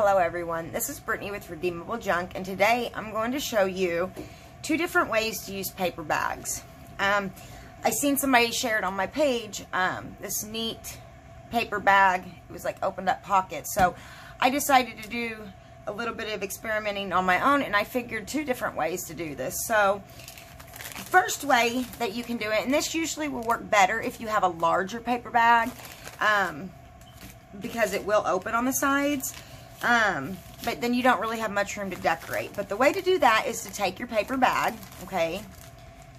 hello everyone. This is Brittany with Redeemable Junk and today I'm going to show you two different ways to use paper bags. Um, I seen somebody shared on my page um, this neat paper bag. It was like opened up pockets. So I decided to do a little bit of experimenting on my own and I figured two different ways to do this. So first way that you can do it, and this usually will work better if you have a larger paper bag. Um, because it will open on the sides. Um, but then you don't really have much room to decorate. But the way to do that is to take your paper bag, okay?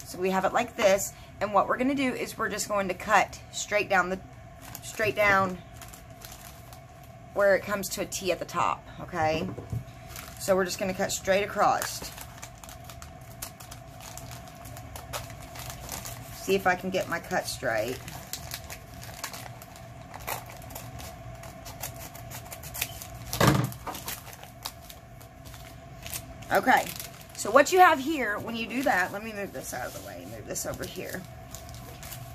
So we have it like this. And what we're going to do is we're just going to cut straight down the, straight down where it comes to a T at the top, okay? So we're just going to cut straight across. See if I can get my cut straight. Okay, so what you have here, when you do that, let me move this out of the way, move this over here.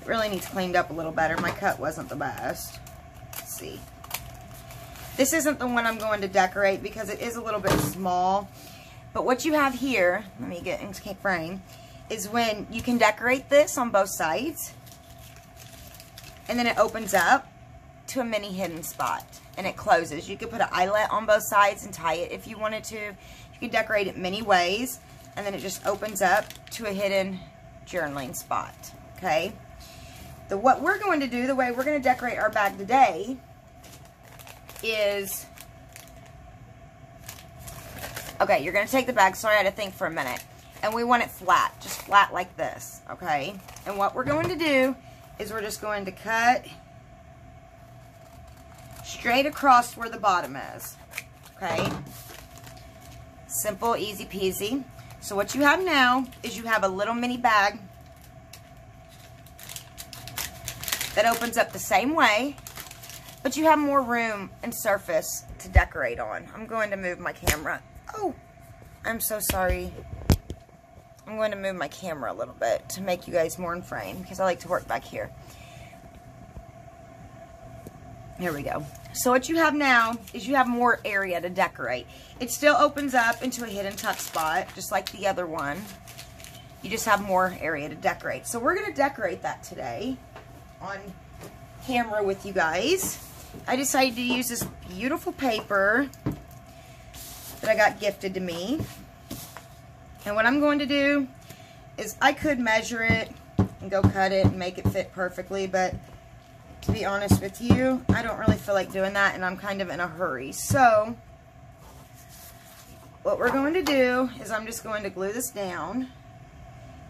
It really needs cleaned up a little better. My cut wasn't the best. Let's see. This isn't the one I'm going to decorate because it is a little bit small. But what you have here, let me get into frame, is when you can decorate this on both sides. And then it opens up to a mini hidden spot. And it closes. You could put an eyelet on both sides and tie it if you wanted to. You can decorate it many ways, and then it just opens up to a hidden journaling spot, okay? The, what we're going to do, the way we're going to decorate our bag today is, okay, you're going to take the bag, sorry I had to think for a minute, and we want it flat, just flat like this, okay? And what we're going to do is we're just going to cut straight across where the bottom is, okay? Simple, easy peasy. So what you have now is you have a little mini bag that opens up the same way, but you have more room and surface to decorate on. I'm going to move my camera. Oh, I'm so sorry. I'm going to move my camera a little bit to make you guys more in frame because I like to work back here. Here we go. So what you have now is you have more area to decorate. It still opens up into a hidden tuck spot, just like the other one. You just have more area to decorate. So we're going to decorate that today on camera with you guys. I decided to use this beautiful paper that I got gifted to me. And what I'm going to do is I could measure it and go cut it and make it fit perfectly, but to be honest with you. I don't really feel like doing that, and I'm kind of in a hurry. So, what we're going to do is I'm just going to glue this down.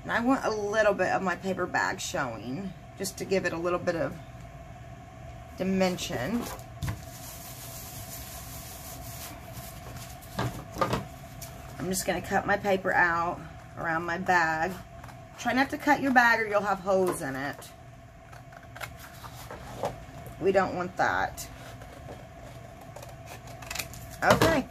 And I want a little bit of my paper bag showing, just to give it a little bit of dimension. I'm just going to cut my paper out around my bag. Try not to cut your bag or you'll have holes in it. We don't want that. Okay.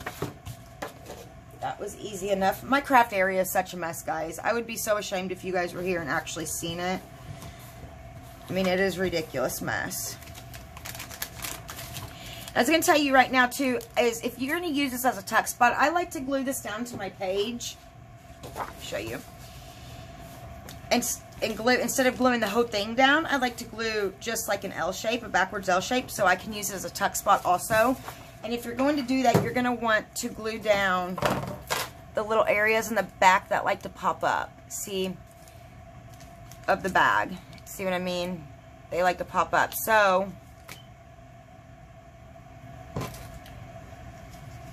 That was easy enough. My craft area is such a mess, guys. I would be so ashamed if you guys were here and actually seen it. I mean, it is ridiculous mess. I was going to tell you right now, too, is if you're going to use this as a tuck spot, I like to glue this down to my page. Show you. And and glue, instead of gluing the whole thing down, I like to glue just like an L shape, a backwards L shape, so I can use it as a tuck spot also. And if you're going to do that, you're going to want to glue down the little areas in the back that like to pop up. See? Of the bag. See what I mean? They like to pop up. So,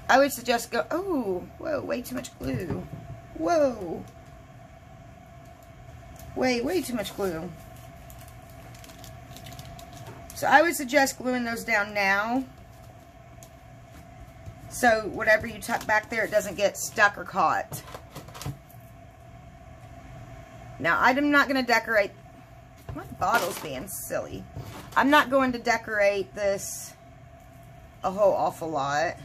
I would suggest go, oh, whoa, way too much glue. Whoa way, way too much glue. So I would suggest gluing those down now. So whatever you tuck back there, it doesn't get stuck or caught. Now, I'm not going to decorate... My bottle's being silly. I'm not going to decorate this a whole awful lot.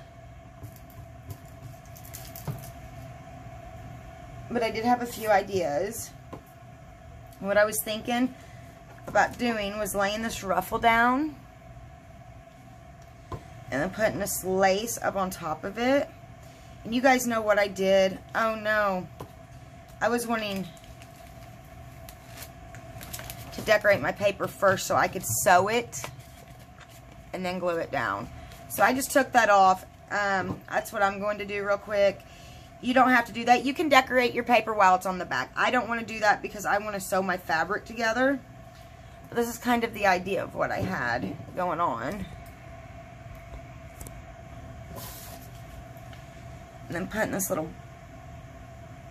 But I did have a few ideas. What I was thinking about doing was laying this ruffle down And then putting this lace up on top of it. And you guys know what I did. Oh no. I was wanting to decorate my paper first so I could sew it and then glue it down. So I just took that off. Um, that's what I'm going to do real quick. You don't have to do that. You can decorate your paper while it's on the back. I don't want to do that because I want to sew my fabric together. But this is kind of the idea of what I had going on. And then putting this little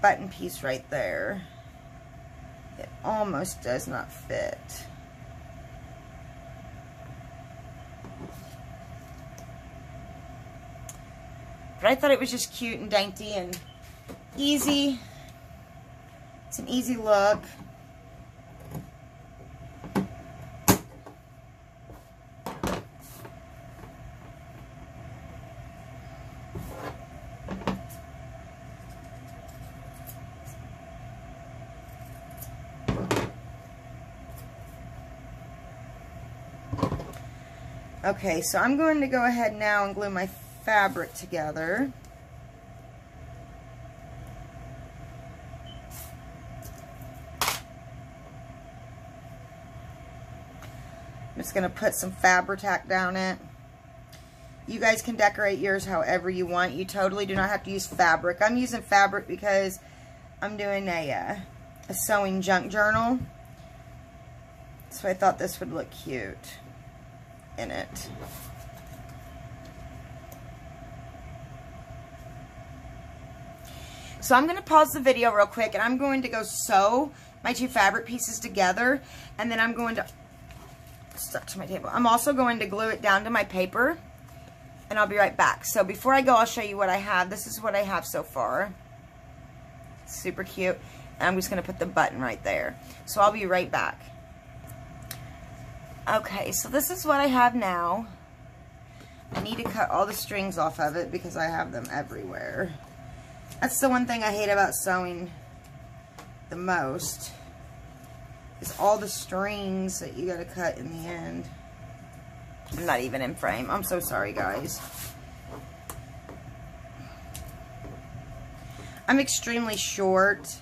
button piece right there. It almost does not fit. But I thought it was just cute and dainty and easy. It's an easy look. Okay, so I'm going to go ahead now and glue my fabric together. I'm just going to put some Fabri-Tac down it. You guys can decorate yours however you want. You totally do not have to use fabric. I'm using fabric because I'm doing a, uh, a sewing junk journal. So I thought this would look cute in it. So I'm going to pause the video real quick and I'm going to go sew my two fabric pieces together and then I'm going to stuck to my table. I'm also going to glue it down to my paper and I'll be right back. So before I go, I'll show you what I have. This is what I have so far. Super cute. And I'm just going to put the button right there. So I'll be right back. Okay, so this is what I have now. I need to cut all the strings off of it because I have them everywhere. That's the one thing I hate about sewing the most. Is all the strings that you gotta cut in the end. I'm not even in frame. I'm so sorry, guys. I'm extremely short.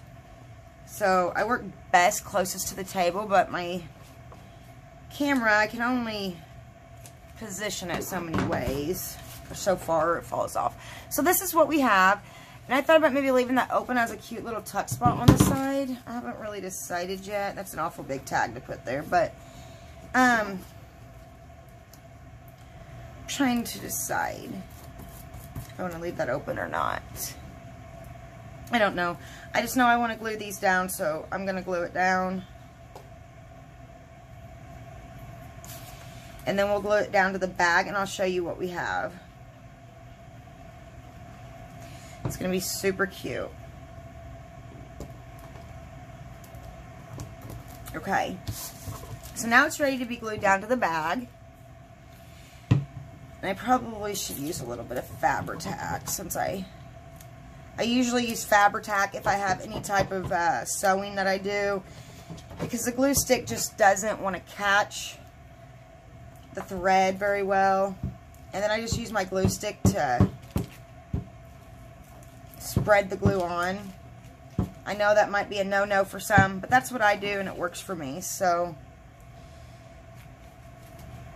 So I work best closest to the table, but my camera, I can only position it so many ways. So far it falls off. So this is what we have. And I thought about maybe leaving that open as a cute little tuck spot on the side. I haven't really decided yet. That's an awful big tag to put there. But, um, trying to decide if I want to leave that open or not. I don't know. I just know I want to glue these down, so I'm going to glue it down. And then we'll glue it down to the bag and I'll show you what we have. It's going to be super cute. Okay. So now it's ready to be glued down to the bag. And I probably should use a little bit of Fabri-Tac since I I usually use Fabri-Tac if I have any type of uh, sewing that I do because the glue stick just doesn't want to catch the thread very well. And then I just use my glue stick to spread the glue on. I know that might be a no-no for some, but that's what I do and it works for me. So,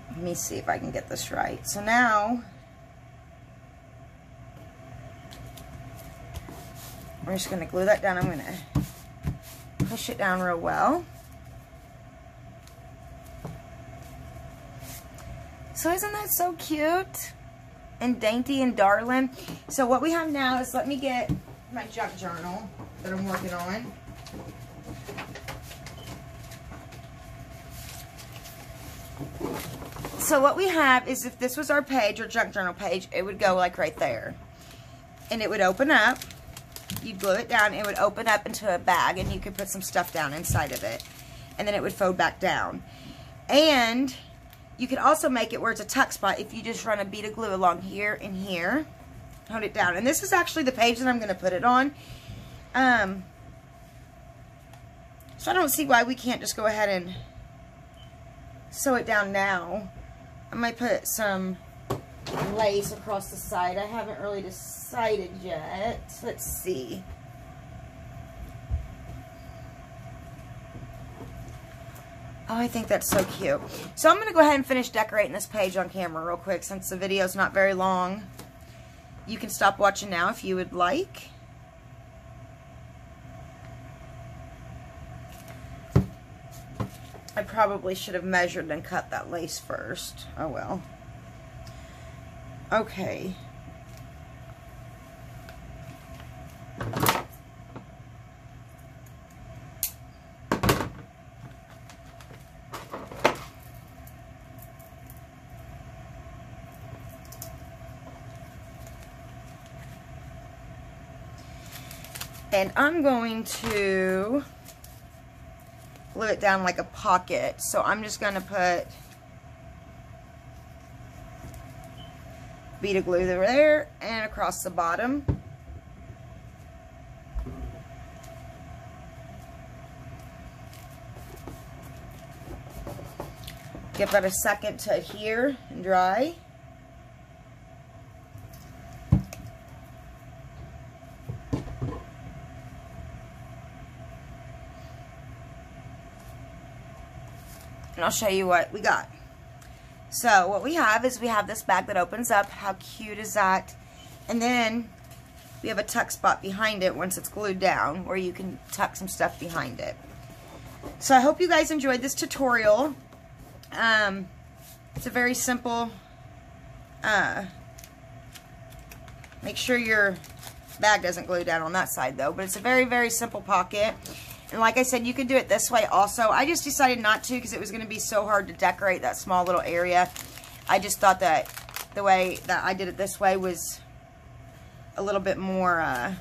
let me see if I can get this right. So now, we're just going to glue that down. I'm going to push it down real well. So isn't that so cute? And dainty and darling. So what we have now is, let me get my junk journal that I'm working on. So what we have is if this was our page, or junk journal page, it would go like right there. And it would open up. You'd glue it down. It would open up into a bag and you could put some stuff down inside of it. And then it would fold back down. And you can also make it where it's a tuck spot if you just run a bead of glue along here and here. Hold it down. And this is actually the page that I'm going to put it on. Um, so I don't see why we can't just go ahead and sew it down now. I might put some lace across the side. I haven't really decided yet. Let's see. Oh, I think that's so cute. So I'm going to go ahead and finish decorating this page on camera real quick since the video's not very long. You can stop watching now if you would like. I probably should have measured and cut that lace first. Oh well. Okay. And I'm going to glue it down like a pocket. So I'm just going to put bead of glue there and across the bottom. Give that a second to adhere and dry. I'll show you what we got. So what we have is we have this bag that opens up. How cute is that? And then we have a tuck spot behind it once it's glued down where you can tuck some stuff behind it. So I hope you guys enjoyed this tutorial. Um, it's a very simple, uh, make sure your bag doesn't glue down on that side though, but it's a very, very simple pocket. And like I said, you can do it this way also. I just decided not to because it was going to be so hard to decorate that small little area. I just thought that the way that I did it this way was a little bit more uh,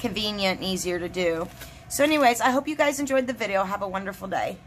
convenient and easier to do. So anyways, I hope you guys enjoyed the video. Have a wonderful day.